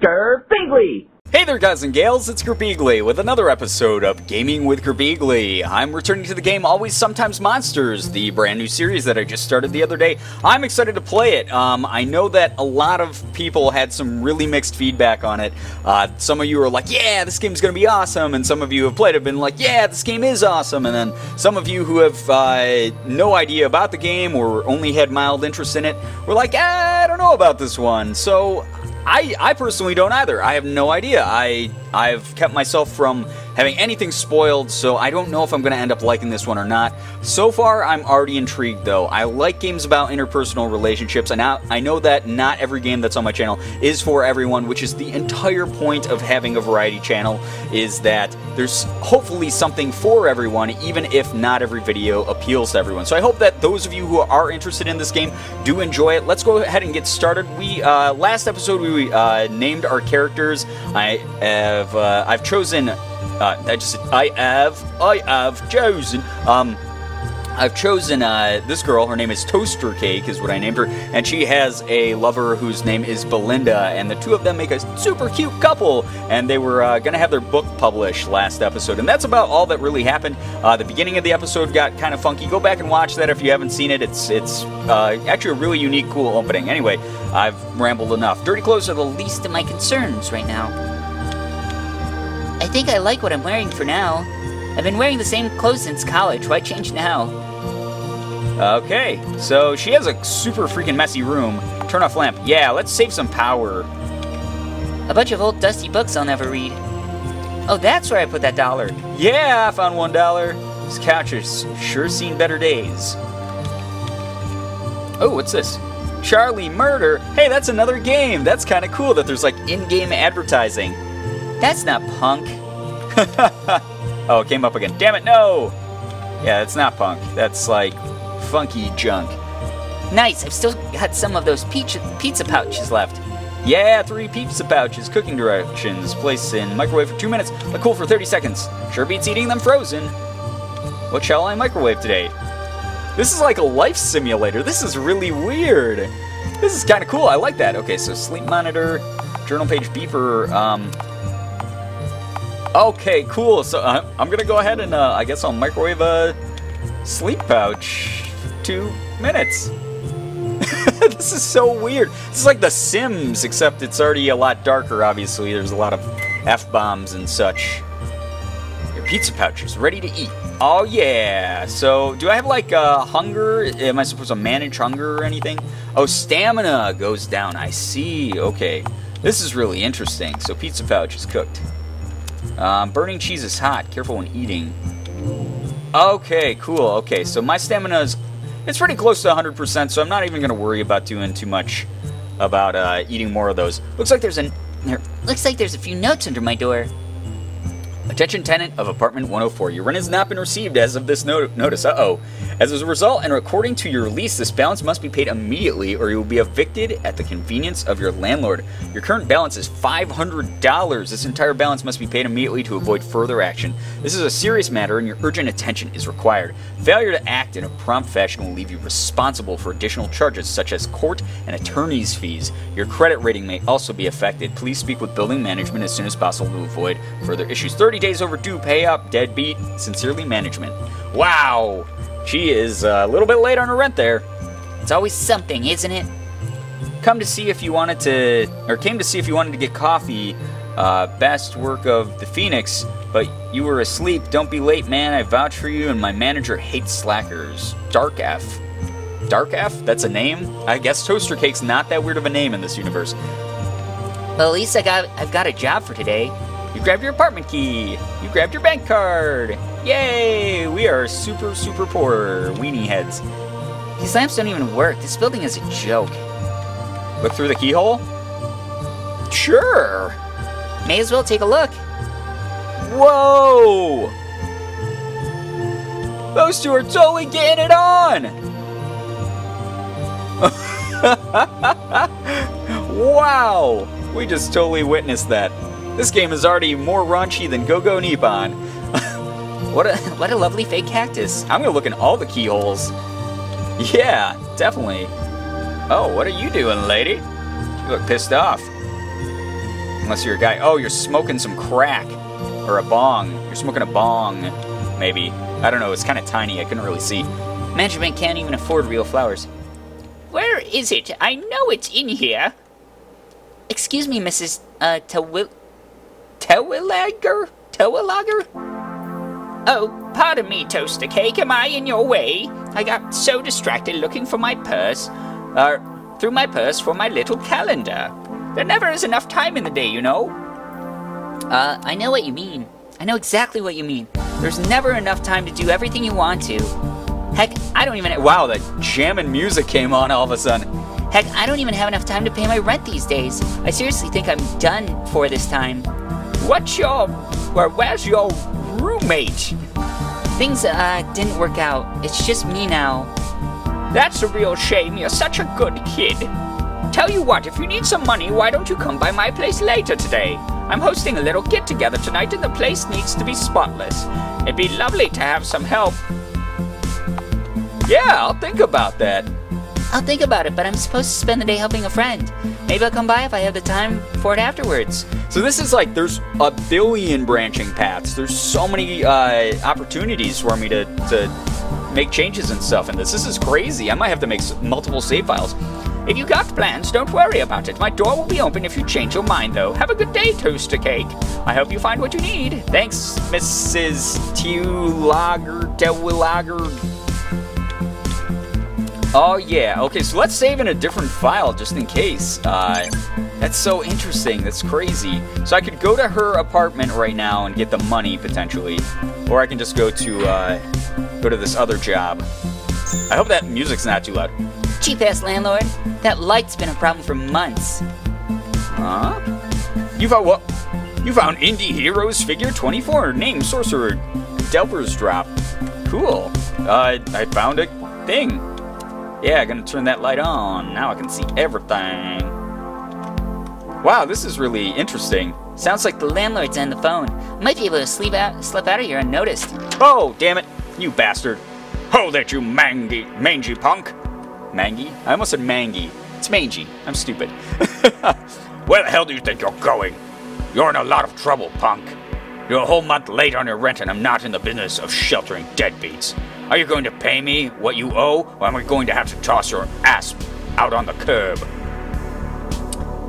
Girbeagly! Hey there guys and gals, it's Girbeagly with another episode of Gaming with Girbeagly. I'm returning to the game Always Sometimes Monsters, the brand new series that I just started the other day. I'm excited to play it. Um, I know that a lot of people had some really mixed feedback on it. Uh, some of you are like, yeah, this game's gonna be awesome, and some of you have played have been like, yeah, this game is awesome, and then some of you who have uh, no idea about the game or only had mild interest in it were like, ah, I don't know about this one. So I, I personally don't either. I have no idea. I I've kept myself from having anything spoiled, so I don't know if I'm going to end up liking this one or not. So far, I'm already intrigued though. I like games about interpersonal relationships, and I, know that not every game that's on my channel is for everyone, which is the entire point of having a variety channel, is that there's hopefully something for everyone, even if not every video appeals to everyone. So I hope that those of you who are interested in this game do enjoy it. Let's go ahead and get started. We uh, Last episode, we uh, named our characters. I have, uh, I've chosen uh, I just I have I have chosen um I've chosen uh, this girl. Her name is Toaster Cake, is what I named her, and she has a lover whose name is Belinda, and the two of them make a super cute couple. And they were uh, to have their book published last episode, and that's about all that really happened. Uh, the beginning of the episode got kind of funky. Go back and watch that if you haven't seen it. It's it's uh, actually a really unique, cool opening. Anyway, I've rambled enough. Dirty clothes are the least of my concerns right now. I think I like what I'm wearing for now. I've been wearing the same clothes since college. Why change now? Okay, so she has a super freaking messy room. Turn off lamp. Yeah, let's save some power. A bunch of old dusty books I'll never read. Oh, that's where I put that dollar. Yeah, I found one dollar. This couch has sure seen better days. Oh, what's this? Charlie Murder. Hey, that's another game. That's kind of cool that there's like in-game advertising. That's not punk. oh, it came up again. Damn it, no! Yeah, it's not punk. That's like funky junk. Nice, I've still got some of those pizza pouches left. Yeah, three pizza pouches. Cooking directions. Place in microwave for two minutes, but cool for 30 seconds. Sure beats eating them frozen. What shall I microwave today? This is like a life simulator. This is really weird. This is kind of cool. I like that. Okay, so sleep monitor, journal page beeper. Um, Okay, cool. So uh, I'm gonna go ahead and uh, I guess I'll microwave a sleep pouch. Two minutes. this is so weird. This is like The Sims, except it's already a lot darker. Obviously, there's a lot of f bombs and such. Your pizza pouch is ready to eat. Oh yeah. So do I have like uh, hunger? Am I supposed to manage hunger or anything? Oh, stamina goes down. I see. Okay. This is really interesting. So pizza pouch is cooked. Um, burning cheese is hot. Careful when eating. Okay, cool. Okay, so my stamina is it's pretty close to 100%, so I'm not even going to worry about doing too much about uh, eating more of those. Looks like there's an... There, looks like there's a few notes under my door. Attention tenant of apartment 104. Your rent has not been received as of this not notice. Uh-oh. As a result, and according to your lease, this balance must be paid immediately or you will be evicted at the convenience of your landlord. Your current balance is $500. This entire balance must be paid immediately to avoid further action. This is a serious matter and your urgent attention is required. Failure to act in a prompt fashion will leave you responsible for additional charges such as court and attorney's fees. Your credit rating may also be affected. Please speak with building management as soon as possible to avoid further issues. 30 days overdue, pay up, deadbeat. Sincerely, management. Wow! She is a little bit late on her rent there. It's always something, isn't it? Come to see if you wanted to, or came to see if you wanted to get coffee. Uh, best work of the Phoenix, but you were asleep. Don't be late, man. I vouch for you, and my manager hates slackers. Dark F. Dark F? That's a name? I guess Toaster Cake's not that weird of a name in this universe. Well, at least I got I've got a job for today. You grabbed your apartment key. You grabbed your bank card. Yay! We are super, super poor weenie heads. These lamps don't even work. This building is a joke. Look through the keyhole? Sure. May as well take a look. Whoa! Those two are totally getting it on! wow! We just totally witnessed that. This game is already more raunchy than Go-Go Nippon. what a what a lovely fake cactus. I'm gonna look in all the keyholes. Yeah, definitely. Oh, what are you doing, lady? You look pissed off. Unless you're a guy. Oh, you're smoking some crack. Or a bong. You're smoking a bong. Maybe. I don't know. It's kind of tiny. I couldn't really see. Management can't even afford real flowers. Where is it? I know it's in here. Excuse me, Mrs. Uh, Tawil. Tewilager? Tewilager? Oh, pardon me, Toaster Cake. Am I in your way? I got so distracted looking for my purse. Uh, through my purse for my little calendar. There never is enough time in the day, you know. Uh, I know what you mean. I know exactly what you mean. There's never enough time to do everything you want to. Heck, I don't even. Wow, that jamming music came on all of a sudden. Heck, I don't even have enough time to pay my rent these days. I seriously think I'm done for this time. What's your. Where, where's your roommate? Things uh didn't work out. It's just me now. That's a real shame. You're such a good kid. Tell you what, if you need some money, why don't you come by my place later today? I'm hosting a little get together tonight and the place needs to be spotless. It'd be lovely to have some help. Yeah, I'll think about that. I'll think about it, but I'm supposed to spend the day helping a friend. Maybe I'll come by if I have the time for it afterwards. So this is like there's a billion branching paths. There's so many uh, opportunities for me to, to make changes and stuff in this. This is crazy. I might have to make multiple save files. If you got plans, don't worry about it. My door will be open if you change your mind, though. Have a good day, Toaster Cake. I hope you find what you need. Thanks, Mrs. Tulager Dewilager. Oh yeah. Okay, so let's save in a different file just in case. Uh, that's so interesting. That's crazy. So I could go to her apartment right now and get the money potentially, or I can just go to uh, go to this other job. I hope that music's not too loud. Cheap ass landlord. That light's been a problem for months. Huh? You found what? You found Indie Heroes figure 24, name Sorcerer, Delver's Drop. Cool. Uh, I found a thing. Yeah, gonna turn that light on. Now I can see everything. Wow, this is really interesting. Sounds like the landlord's on the phone. Might be able to sleep out, slip out of here unnoticed. Oh, damn it, you bastard. Oh, Hold it, you mangy, mangy punk. Mangy? I almost said mangy. It's mangy. I'm stupid. Where the hell do you think you're going? You're in a lot of trouble, punk. You're a whole month late on your rent, and I'm not in the business of sheltering deadbeats. Are you going to pay me what you owe, or am I going to have to toss your ass out on the curb?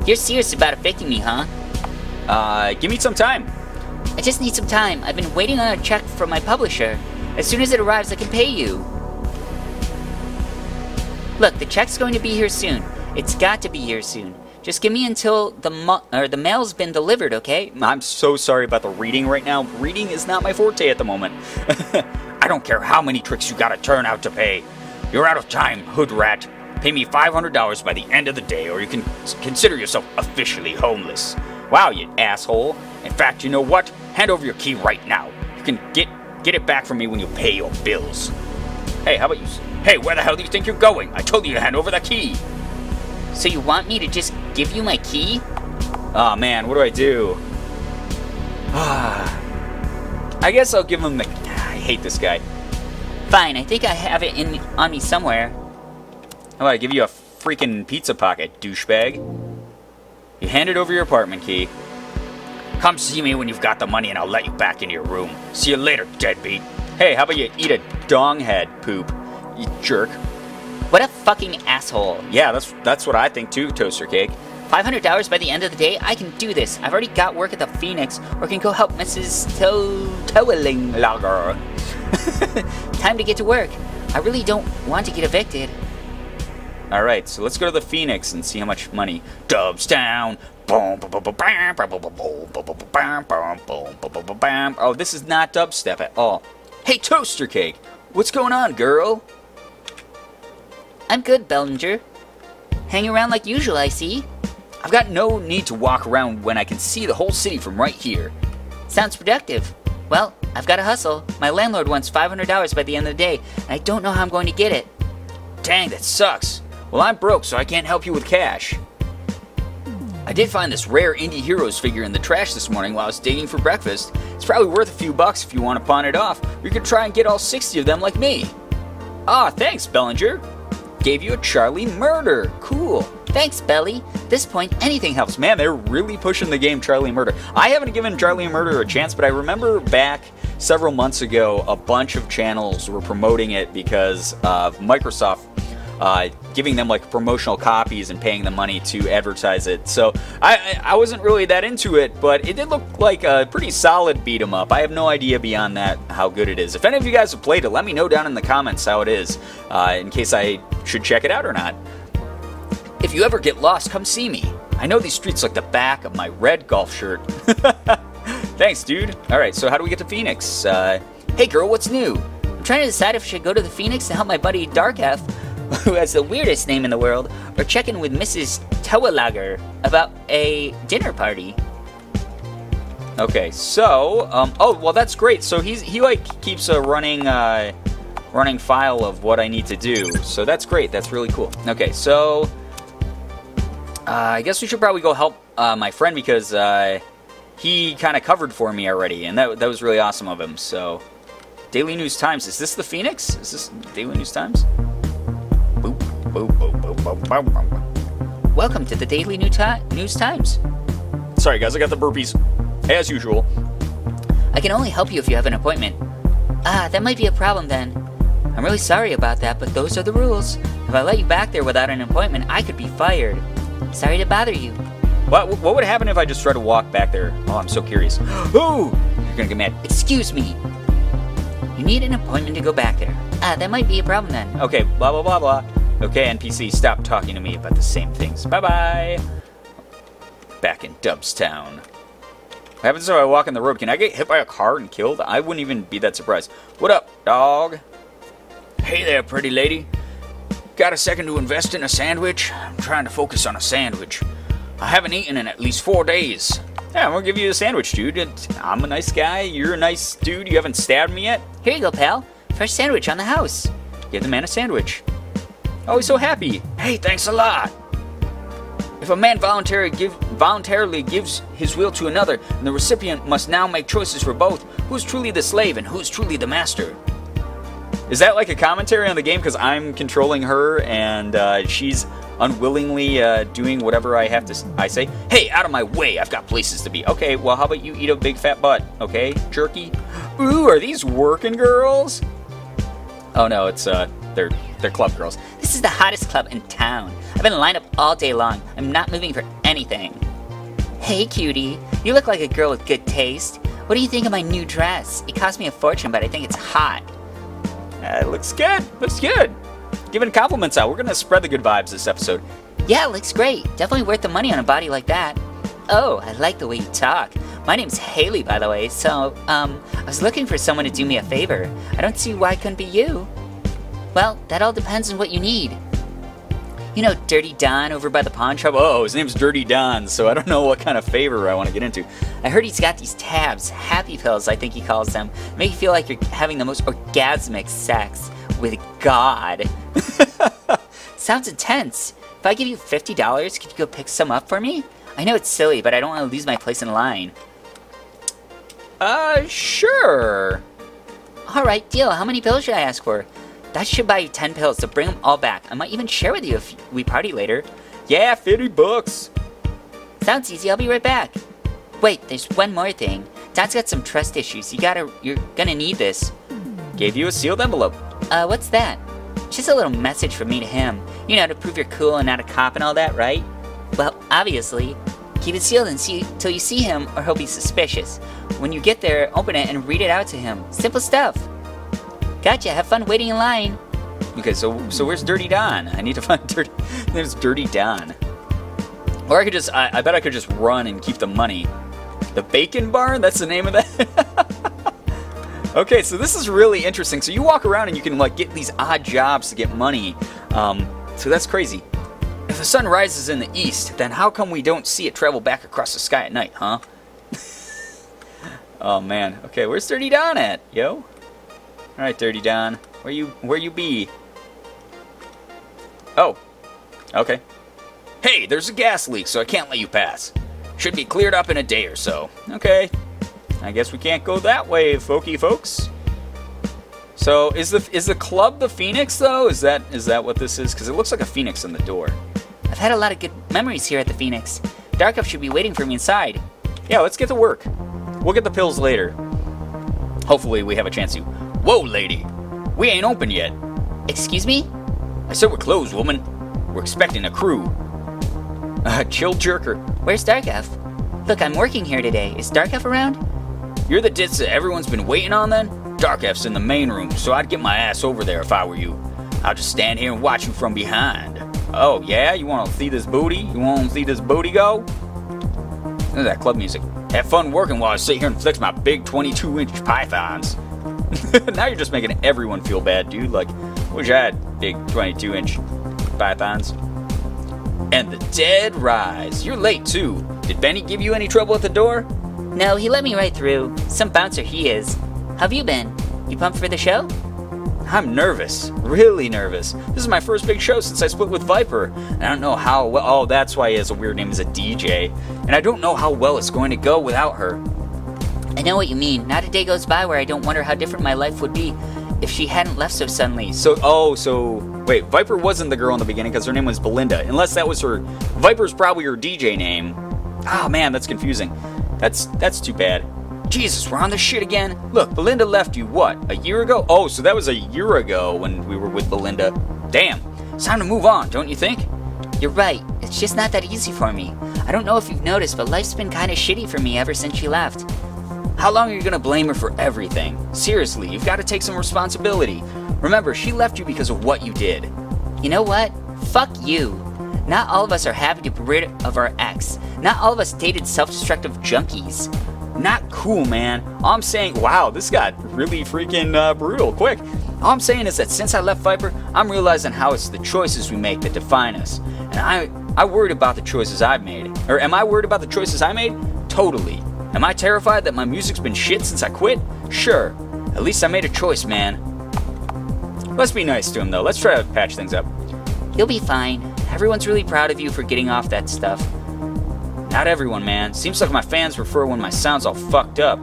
You're serious about evicting me, huh? uh, give me some time. I just need some time. I've been waiting on a check from my publisher. As soon as it arrives, I can pay you. Look, the check's going to be here soon. It's got to be here soon. Just give me until the or the mail's been delivered, okay? I'm so sorry about the reading right now. Reading is not my forte at the moment. I don't care how many tricks you gotta turn out to pay. You're out of time, hood rat. Pay me $500 by the end of the day, or you can consider yourself officially homeless. wow, you asshole. In fact, you know what? Hand over your key right now. You can get get it back from me when you pay your bills. Hey, how about you? Hey, where the hell do you think you're going? I told you to hand over the key. So you want me to just give you my key? Oh man, what do I do? I guess I'll give him the. I hate this guy. Fine, I think I have it in on me somewhere. How about I give you a freaking pizza pocket, douchebag? You handed over your apartment key. Come see me when you've got the money and I'll let you back into your room. See you later, deadbeat. Hey, how about you eat a dong head poop, you jerk? What a fucking asshole. Yeah, that's that's what I think too, Toaster Cake. $500 by the end of the day? I can do this. I've already got work at the Phoenix, or can go help Mrs. To- Towling Lager. Time to get to work. I really don't want to get evicted. All right, so let's go to the Phoenix and see how much money. Dubs down. Oh, this is not dubstep at all. Hey, Toaster Cake, what's going on, girl? I'm good, Bellinger. Hang around like usual, I see. I've got no need to walk around when I can see the whole city from right here. Sounds productive. Well, I've got to hustle. My landlord wants $500 by the end of the day, and I don't know how I'm going to get it. Dang, that sucks. Well, I'm broke, so I can't help you with cash. I did find this rare Indie Heroes figure in the trash this morning while I was digging for breakfast. It's probably worth a few bucks if you want to pawn it off, or you could try and get all 60 of them like me. Ah, thanks, Bellinger. Gave you a Charlie murder. Cool. Thanks, Belly. This point, anything helps. Man, they're really pushing the game Charlie Murder. I haven't given Charlie Murder a chance, but I remember back several months ago, a bunch of channels were promoting it because of Microsoft uh, giving them like promotional copies and paying them money to advertise it. So I, I wasn't really that into it, but it did look like a pretty solid beat 'em up. I have no idea beyond that how good it is. If any of you guys have played it, let me know down in the comments how it is, uh, in case I should check it out or not. If you ever get lost, come see me. I know these streets like the back of my red golf shirt. Thanks, dude. All right, so how do we get to Phoenix? Uh, Hey, girl, what's new? I'm trying to decide if I should go to the Phoenix to help my buddy Dark F, who has the weirdest name in the world, or check in with Mrs. Towelager about a dinner party. Okay, so um, oh well, that's great. So he's he like keeps a running uh, running file of what I need to do. So that's great. That's really cool. Okay, so I guess we should probably go help uh, my friend because uh, he kind of covered for me already, and that that was really awesome of him. So Daily News Times. Is this the Phoenix? Is this Daily News Times? Boop, boop, boop, boop, boop, boop, boop. Welcome to the Daily New Ti- News Times. Sorry guys, I got the burpees as usual. I can only help you if you have an appointment. Ah, that might be a problem then. I'm really sorry about that, but those are the rules. If I let you back there without an appointment, I could be fired. Sorry to bother you. What what would happen if I just try to walk back there? Oh, I'm so curious. Ooh, you're gonna get mad. Excuse me. You need an appointment to go back there. Ah, that might be a problem then. Okay, blah blah blah blah. Okay, NPC, stop talking to me about the same things. Bye bye. Back in Dubstown. What happens if I walk in the road? Can I get hit by a car and killed? I wouldn't even be that surprised. What up, dog? Hey there, pretty lady. Got a second to invest in a sandwich? I'm trying to focus on a sandwich. I haven't eaten in at least four days. Yeah, I'm gonna give you a sandwich, dude. I'm a nice guy. You're a nice dude. You haven't stabbed me yet. Here you go, pal. Fresh sandwich on the house. Give the man a sandwich. Oh, he's so happy. Hey, thanks a lot. If a man voluntarily, give, voluntarily gives his will to another, and the recipient must now make choices for both, who's truly the slave and who's truly the master? Is that like a commentary on the game? Because I'm controlling her and uh, she's unwillingly uh, doing whatever I have to. s- I say, "Hey, out of my way! I've got places to be." Okay, well, how about you eat a big fat butt? Okay, jerky. Ooh, are these working girls? Oh no, it's uh, they're they're club girls. This is the hottest club in town. I've been lined up all day long. I'm not moving for anything. Hey, cutie. You look like a girl with good taste. What do you think of my new dress? It cost me a fortune, but I think it's hot. Uh, looks good. Looks good. Giving compliments out. We're gonna spread the good vibes this episode. Yeah, looks great. Definitely worth the money on a body like that. Oh, I like the way you talk. My name's Haley, by the way, so, um, I was looking for someone to do me a favor. I don't see why it couldn't be you. Well, that all depends on what you need. You know Dirty Don over by the pawn shop? Oh, his name's Dirty Don, so I don't know what kind of favor I want to get into. I heard he's got these tabs, happy pills, I think he calls them, make you feel like you're having the most orgasmic sex with God. Sounds intense. If I give you $50, could you go pick some up for me? I know it's silly, but I don't want to lose my place in line. Uh, sure. Alright, deal. How many pills should I ask for? That should buy you 10 pills, so bring them all back. I might even share with you if we party later. Yeah, 50 bucks. Sounds easy, I'll be right back. Wait, there's one more thing. Dad's got some trust issues. You gotta, you're gonna need this. Gave you a sealed envelope. Uh, what's that? Just a little message from me to him. You know, to prove you're cool and not a cop and all that, right? Well, obviously. Keep it sealed and see till you see him, or he'll be suspicious. When you get there, open it and read it out to him. Simple stuff. Gotcha. Have fun waiting in line. Okay, so so where's Dirty Don? I need to find Dirty. Name's Dirty Don. Or I could just. I, I bet I could just run and keep the money. The Bacon Barn. That's the name of that. okay, so this is really interesting. So you walk around and you can like get these odd jobs to get money. Um, so that's crazy. If the sun rises in the east, then how come we don't see it travel back across the sky at night, huh? oh man. Okay, where's Dirty Don at, yo? All right, Dirty Don, where you where you be? Oh, okay. Hey, there's a gas leak, so I can't let you pass. Should be cleared up in a day or so. Okay. I guess we can't go that way, folky folks. So is the is the club the Phoenix though? Is that is that what this is? Because it looks like a phoenix on the door. I've had a lot of good memories here at the Phoenix. Dark Elf should be waiting for me inside. Yeah, let's get to work. We'll get the pills later. Hopefully, we have a chance to. Whoa, lady! We ain't open yet. Excuse me? I said we're closed, woman. We're expecting a crew. Uh, chill jerker. Where's Dark Elf? Look, I'm working here today. Is Dark Elf around? You're the ditz that everyone's been waiting on then? Dark F's in the main room, so I'd get my ass over there if I were you. I'll just stand here and watch you from behind. Oh, yeah? You want to see this booty? You want to see this booty go? Look at that club music. Have fun working while I sit here and flex my big 22 inch pythons. now you're just making everyone feel bad, dude. Like, wish I had big 22 inch pythons. And the dead rise. You're late, too. Did Benny give you any trouble at the door? No, he let me right through. Some bouncer he is. How've you been? You pumped for the show? I'm nervous, really nervous. This is my first big show since I split with Viper. And I don't know how well. Oh, that's why he has a weird name as a DJ. And I don't know how well it's going to go without her. I know what you mean. Not a day goes by where I don't wonder how different my life would be if she hadn't left so suddenly. So, oh, so wait, Viper wasn't the girl in the beginning because her name was Belinda. Unless that was her. Viper's probably her DJ name. Ah, oh, man, that's confusing. That's that's too bad. Jesus, we're on this shit again. Look, Belinda left you what a year ago? Oh, so that was a year ago when we were with Belinda. Damn, it's time to move on, don't you think? You're right. It's just not that easy for me. I don't know if you've noticed, but life's been kind of shitty for me ever since she left. How long are you gonna blame her for everything? Seriously, you've got to take some responsibility. Remember, she left you because of what you did. You know what? Fuck you. Not all of us are happy to be rid of our ex. Not all of us dated self destructive junkies. Not cool, man. All I'm saying, wow, this got really freaking uh, brutal quick. All I'm saying is that since I left Viper, I'm realizing how it's the choices we make that define us. And I, I worried about the choices I've made. Or am I worried about the choices I made? Totally. Am I terrified that my music's been shit since I quit? Sure. At least I made a choice, man. Let's be nice to him, though. Let's try to patch things up. You'll be fine. Everyone's really proud of you for getting off that stuff. Not everyone, man. Seems like my fans prefer when my sound's all fucked up.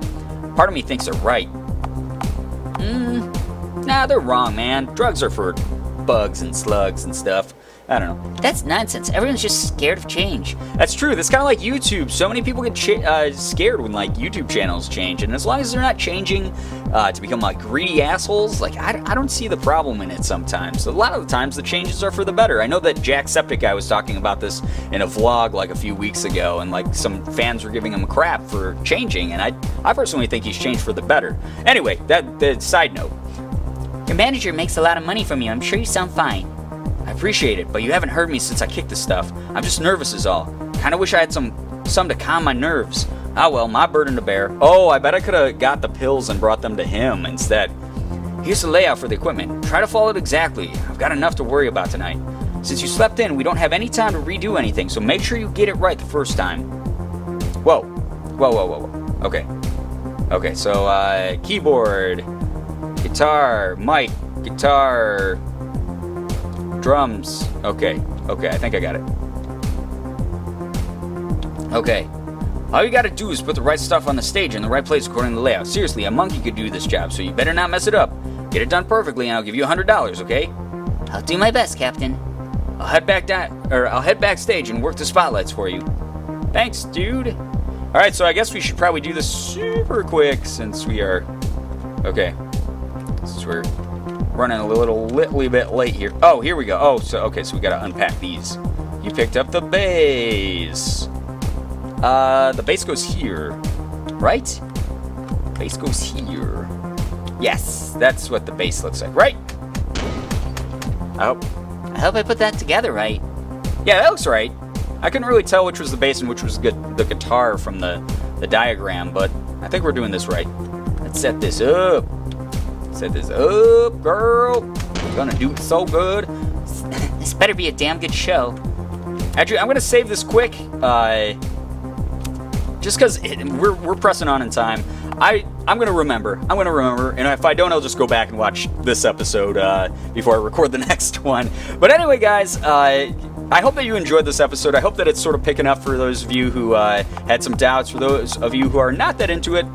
Part of me thinks they're right. Hmm. Nah, they're wrong, man. Drugs are for bugs and slugs and stuff. I don't know. That's nonsense. Everyone's just scared of change. That's true. That's kind of like YouTube. So many people get cha- uh, scared when like YouTube channels change, and as long as they're not changing uh, to become like greedy assholes, like I, I don't see the problem in it. Sometimes, a lot of the times, the changes are for the better. I know that Jacksepticeye was talking about this in a vlog like a few weeks ago, and like some fans were giving him crap for changing, and I I personally think he's changed for the better. Anyway, that the side note. Your manager makes a lot of money from you. I'm sure you sound fine. I appreciate it, but you haven't heard me since I kicked the stuff. I'm just nervous is all. Kinda wish I had some some to calm my nerves. Ah well, my burden to bear. Oh, I bet I could have got the pills and brought them to him instead. Here's the layout for the equipment. Try to follow it exactly. I've got enough to worry about tonight. Since you slept in, we don't have any time to redo anything, so make sure you get it right the first time. Whoa. Whoa, whoa, whoa, whoa. Okay. Okay, so, uh, keyboard, guitar, mic, guitar, Drums. Okay, okay, I think I got it. Okay. All you gotta do is put the right stuff on the stage in the right place according to the layout. Seriously, a monkey could do this job, so you better not mess it up. Get it done perfectly, and I'll give you a $100, okay? I'll do my best, Captain. I'll head back down, or I'll head backstage and work the spotlights for you. Thanks, dude. All right, so I guess we should probably do this super quick since we are. Okay. Since we're running a little, little bit late here. Oh, here we go. Oh, so okay, so we gotta unpack these. You picked up the base. Uh, the base goes here, right? Base goes here. Yes, that's what the base looks like, right? I hope. I hope I put that together right. Yeah, that looks right. I couldn't really tell which was the bass and which was the guitar from the, the diagram, but I think we're doing this right. Let's set this up. Set this up, girl. We're gonna do so good. this better be a damn good show. Actually, I'm gonna save this quick. Uh, just because we're, we're pressing on in time. I I'm gonna remember. I'm gonna remember, and if I don't, I'll just go back and watch this episode uh, before I record the next one. But anyway, guys, uh, I hope that you enjoyed this episode. I hope that it's sort of picking up for those of you who uh, had some doubts. For those of you who are not that into it,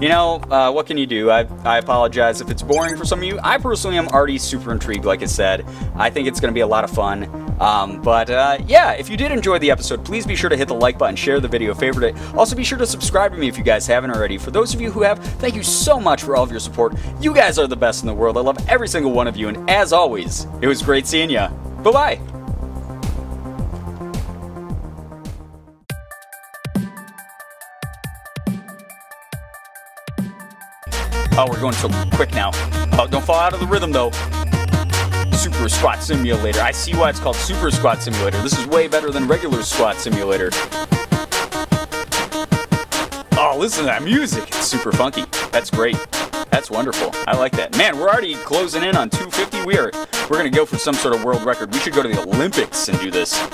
you know, uh, what can you do? I, I apologize if it's boring for some of you. I personally am already super intrigued, like I said. I think it's going to be a lot of fun. Um, but uh, yeah, if you did enjoy the episode, please be sure to hit the like button, share the video, favorite it. Also, be sure to subscribe to me if you guys haven't already. For those of you who have, thank you so much for all of your support. You guys are the best in the world. I love every single one of you, and as always, it was great seeing you. Bye bye. Oh, we're going so quick now. Oh, don't fall out of the rhythm though. Super Squat Simulator. I see why it's called Super Squat Simulator. This is way better than regular Squat Simulator. Oh, listen to that music. It's super funky. That's great. That's wonderful. I like that. Man, we're already closing in on 250. We are we're gonna go for some sort of world record. We should go to the Olympics and do this.